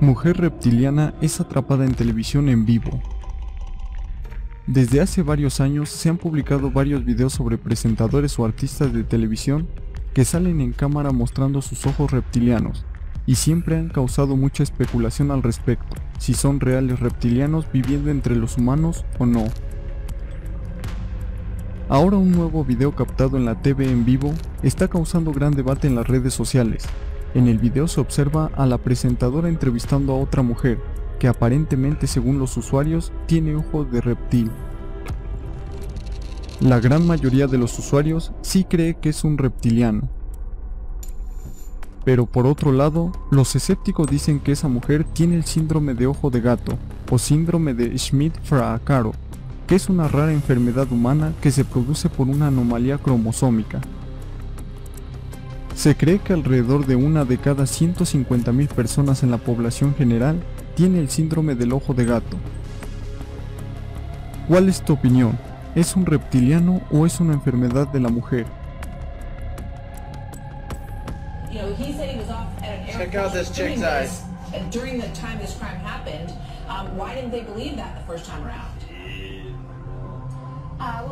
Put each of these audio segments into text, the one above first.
Mujer reptiliana es atrapada en televisión en vivo. Desde hace varios años se han publicado varios videos sobre presentadores o artistas de televisión que salen en cámara mostrando sus ojos reptilianos y siempre han causado mucha especulación al respecto, si son reales reptilianos viviendo entre los humanos o no. Ahora un nuevo video captado en la TV en vivo está causando gran debate en las redes sociales, en el video se observa a la presentadora entrevistando a otra mujer, que aparentemente según los usuarios tiene ojos de reptil. La gran mayoría de los usuarios sí cree que es un reptiliano. Pero por otro lado, los escépticos dicen que esa mujer tiene el síndrome de ojo de gato, o síndrome de Schmidt-Fracaro, que es una rara enfermedad humana que se produce por una anomalía cromosómica, se cree que alrededor de una de cada 150.000 personas en la población general tiene el síndrome del ojo de gato. ¿Cuál es tu opinión? ¿Es un reptiliano o es una enfermedad de la mujer? Check out this chick's eyes. During the time this crime happened, um, why didn't they believe that the first time around?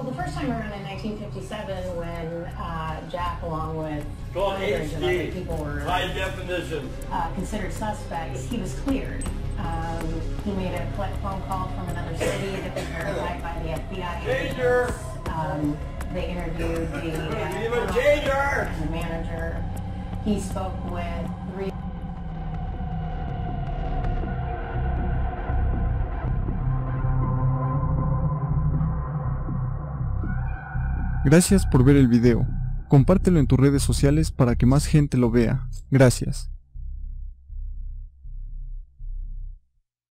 Well, the first time around in 1957, when uh, Jack, along with hundreds of other people were high definition. uh, considered suspects, he was cleared. Um, he made a phone call from another city that was verified by the FBI. Um, they interviewed the, uh, Give him a danger! and the manager. He spoke with three. Gracias por ver el video. Compártelo en tus redes sociales para que más gente lo vea. Gracias.